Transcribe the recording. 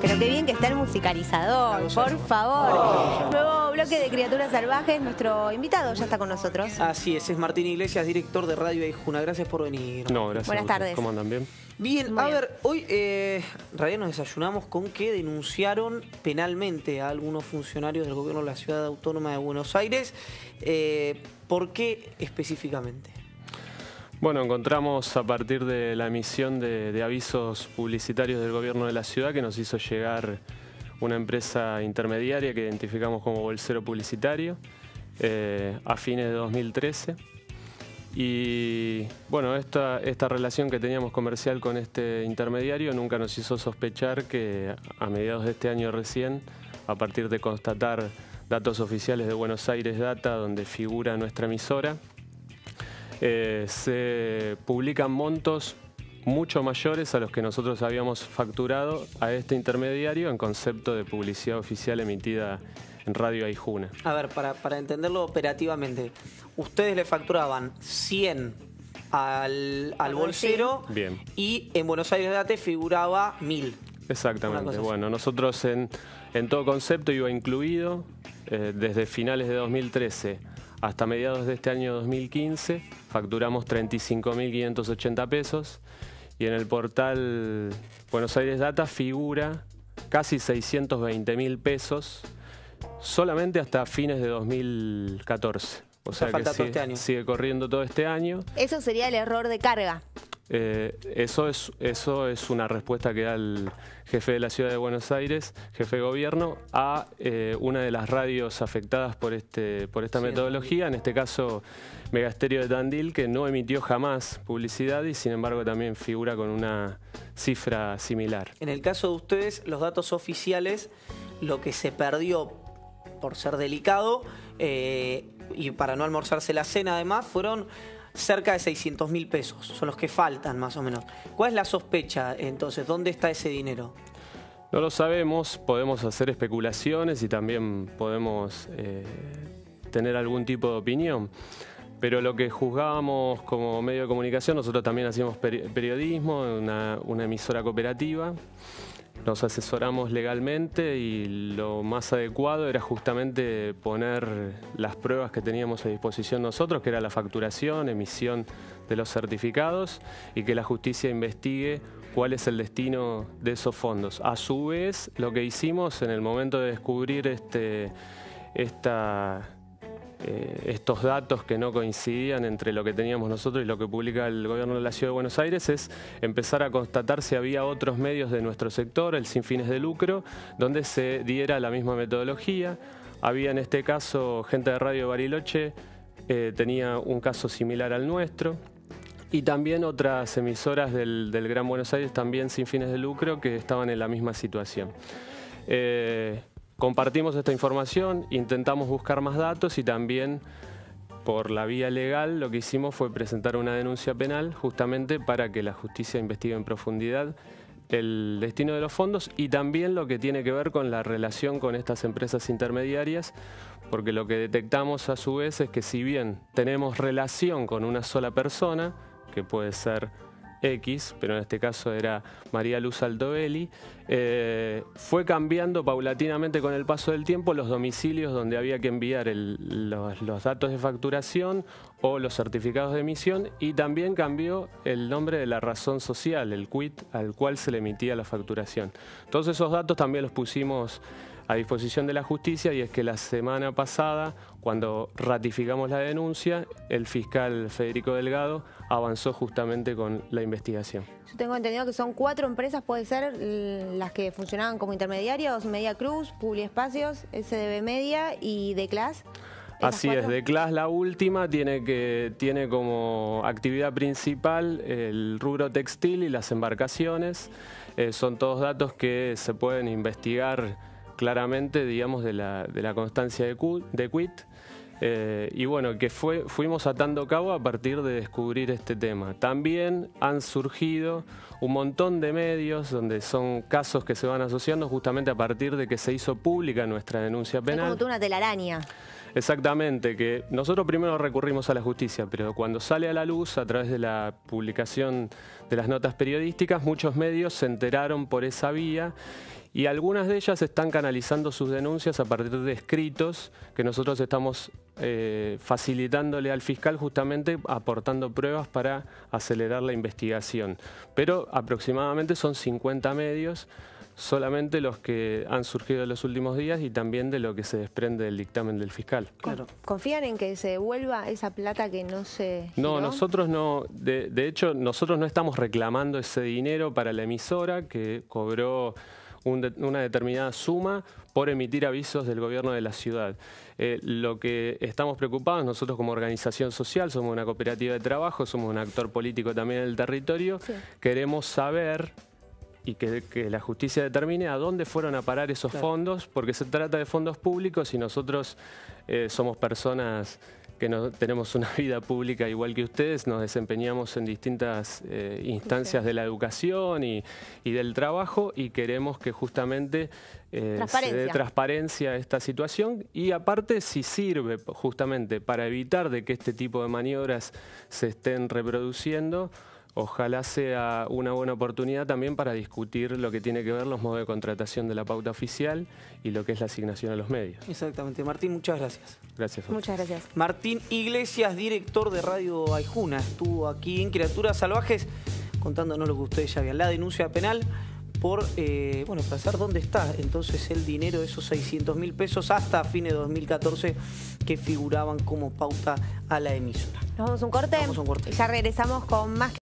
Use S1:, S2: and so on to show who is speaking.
S1: Pero qué bien que está el musicalizador, por favor. Nuevo bloque de Criaturas Salvajes, nuestro invitado ya está con nosotros.
S2: Así es, es Martín Iglesias, director de Radio Aijuna. Gracias por venir.
S3: No, gracias.
S1: Buenas tardes.
S3: ¿Cómo andan? ¿Bien?
S2: Bien,
S1: Muy
S2: a
S1: bien.
S2: ver, hoy eh, en realidad nos desayunamos con que denunciaron penalmente a algunos funcionarios del gobierno de la Ciudad Autónoma de Buenos Aires. Eh, ¿Por qué específicamente?
S3: Bueno, encontramos a partir de la emisión de, avisos publicitarios del gobierno de la ciudad que nos hizo llegar una empresa intermediaria que identificamos como bolsero publicitario eh, a fines de 2013. Y bueno, esta, esta relación que teníamos comercial con este intermediario nunca nos hizo sospechar que a mediados de este año recién, a partir de constatar datos oficiales de Buenos Aires Data, donde figura nuestra emisora, eh, se publican montos mucho mayores a los que nosotros habíamos facturado a este intermediario en concepto de publicidad oficial emitida en Radio Aijuna.
S2: A ver, para, para entenderlo operativamente, ustedes le facturaban 100 al, al bolsero
S3: Bien.
S2: y en Buenos Aires Date figuraba 1000. Una
S3: Exactamente. Bueno, nosotros en, en todo concepto iba incluido eh, desde finales de 2013 hasta mediados de este año 2015, facturamos 35.580 pesos y en el portal Buenos Aires Data figura casi 620.000 pesos solamente hasta fines de 2014. O
S2: sea,
S3: sea,
S2: falta
S3: que sigue,
S2: este año.
S3: sigue corriendo todo este año.
S1: Eso sería el error de carga.
S3: Eh, eso, es, eso es una respuesta que da el jefe de la ciudad de Buenos Aires, jefe de gobierno, a eh, una de las radios afectadas por, este, por esta
S2: Sí,
S3: metodología, en este caso Megasterio de Tandil, que no emitió jamás publicidad y sin embargo también figura con una cifra similar.
S2: En el caso de ustedes, los datos oficiales, lo que se perdió por ser delicado eh, y para no almorzarse la cena además, fueron cerca de 600 mil pesos. Son los que faltan más o menos. ¿Cuál es la sospecha entonces? ¿Dónde está ese dinero?
S3: No lo sabemos, podemos hacer especulaciones y también podemos eh, tener algún tipo de opinión. Pero lo que juzgábamos como medio de comunicación, nosotros también hacíamos peri- periodismo, una, una emisora cooperativa, nos asesoramos legalmente y lo más adecuado era justamente poner las pruebas que teníamos a disposición nosotros, que era la facturación, emisión de los certificados y que la justicia investigue cuál es el destino de esos fondos. A su vez, lo que hicimos en el momento de descubrir este, esta, eh, estos datos que no coincidían entre lo que teníamos nosotros y lo que publica el gobierno de la Ciudad de Buenos Aires es empezar a constatar si había otros medios de nuestro sector, el sin fines de lucro, donde se diera la misma metodología. Había en este caso gente de Radio Bariloche, eh, tenía un caso similar al nuestro. Y también otras emisoras del, Gran Buenos Aires, también sin fines de lucro, que estaban en la misma situación. Eh, compartimos esta información, intentamos buscar más datos y también por la vía legal lo que hicimos fue presentar una denuncia penal justamente para que la justicia investigue en profundidad el destino de los fondos y también lo que tiene que ver con la relación con estas empresas intermediarias, porque lo que detectamos a su vez es que si bien tenemos relación con una sola persona, que puede ser X, pero en este caso era María Luz Altovelli, eh, fue cambiando paulatinamente con el paso del tiempo los domicilios donde había que enviar los, los datos de facturación o los certificados de emisión y también cambió el nombre de la razón social, el quit al cual se le emitía la facturación. Todos esos datos también los pusimos a disposición de la justicia y es que la semana pasada, cuando ratificamos la denuncia, el fiscal Federico Delgado avanzó justamente con la investigación.
S1: Yo tengo entendido que son cuatro empresas, puede ser las que funcionaban como intermediarios, Media Cruz, Publi Espacios, SDB Media y Declas. ¿Esas
S3: Así es,
S1: cuatro?
S3: de CLAS la última tiene, que, tiene como actividad principal el rubro textil y las embarcaciones. Eh, son todos datos que se pueden investigar claramente, digamos, de la, de la constancia de, quit. Eh, y bueno, que fue, fuimos atando cabo a partir de descubrir este tema. También han surgido un montón de medios donde son casos que se van asociando justamente a partir de que se hizo pública nuestra denuncia
S1: Es
S3: penal.
S1: como tú una telaraña.
S3: Exactamente, que nosotros primero recurrimos a la justicia, pero cuando sale a la luz a través de la publicación de las notas periodísticas, muchos medios se enteraron por esa vía y algunas de ellas están canalizando sus denuncias a partir de escritos que nosotros estamos eh, facilitándole al fiscal justamente aportando pruebas para acelerar la investigación. Pero aproximadamente son 50 medios solamente los que han surgido en los últimos días y también de lo que se desprende del dictamen del fiscal.
S2: Claro.
S1: ¿Confían en que se devuelva esa plata que no se
S3: No, nosotros no, de, de hecho, nosotros no estamos reclamando ese dinero para la emisora que cobró un de- una determinada suma por emitir avisos del gobierno de la ciudad. Eh, lo que estamos preocupados, nosotros como organización social, somos una cooperativa de trabajo, somos un actor político también en el territorio,
S1: Sí.
S3: queremos saber y que, que la justicia determine a dónde fueron a parar esos
S2: Claro.
S3: fondos, porque se trata de fondos públicos y nosotros eh, somos personas que no, tenemos una vida pública igual que ustedes, nos desempeñamos en distintas eh, instancias de la educación y, y del trabajo y queremos que justamente eh, se dé
S1: Transparencia.
S3: transparencia a esta situación y aparte si sirve justamente para evitar de que este tipo de maniobras se estén reproduciendo, Ojalá sea una buena oportunidad también para discutir lo que tiene que ver los modos de contratación de la pauta oficial y lo que es la asignación a los medios.
S2: Exactamente. Martín, muchas gracias.
S3: Gracias.
S1: Muchas gracias.
S2: Martín Iglesias, director de Radio Aijuna, estuvo aquí en Criaturas Salvajes contándonos lo que ustedes ya habían. La denuncia penal por, eh, bueno, para saber dónde está entonces el dinero de esos 600 mil pesos hasta fines de 2014 que figuraban como pauta a la emisora.
S1: Nos vamos a un corte.
S2: Vamos a un corte.
S1: Ya regresamos con más.